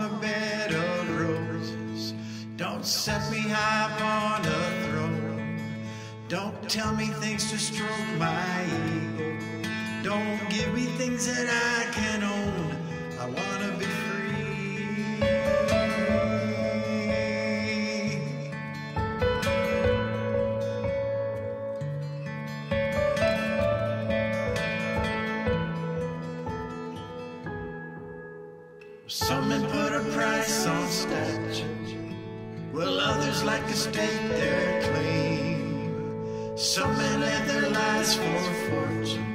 a bed of roses. Don't set me high on a throne. Don't tell me things to stroke my ego. Don't give me things that I can own. I wanna be Some men put a price on stature, while others like to stake their claim. Some men live their lives for fortune,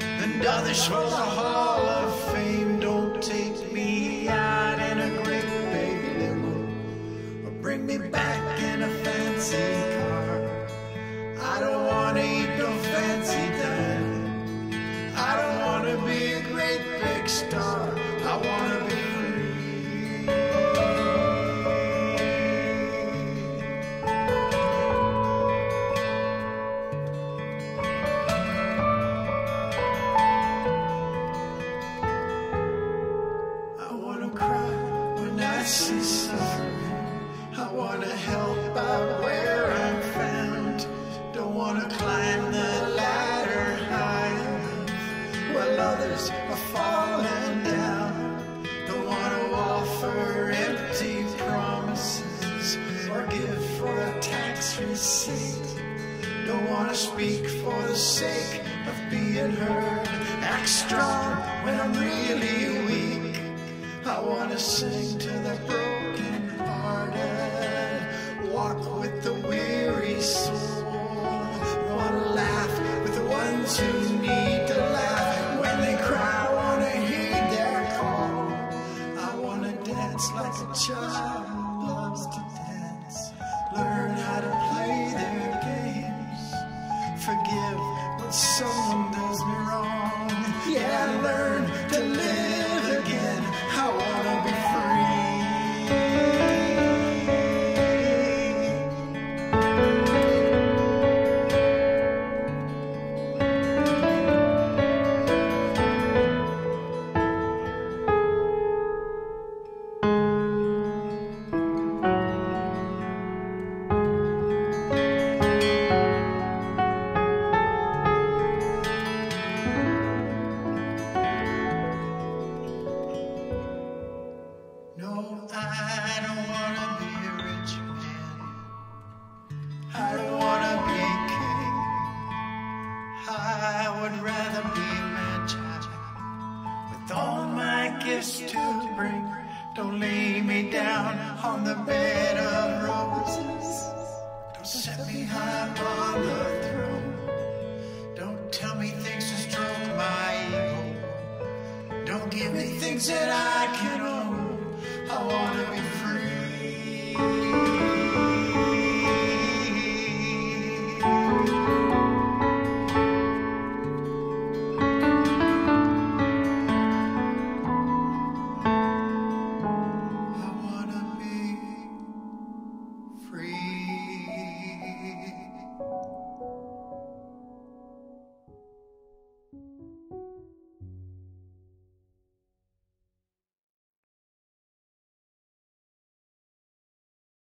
and others for the Hall of Fame. Don't take me out in a great big limo, or bring me back in a fancy car. I don't wanna eat no fancy dining. I don't wanna be a great big star. I wanna be free. I wanna cry when I see suffering. I wanna help out where I'm found. Don't wanna climb the ladder high while others are falling the sake of being heard. Act strong when I'm really weak. I wanna sing to the broken Don't lay me down on the bed of roses. Don't set me high on the throne.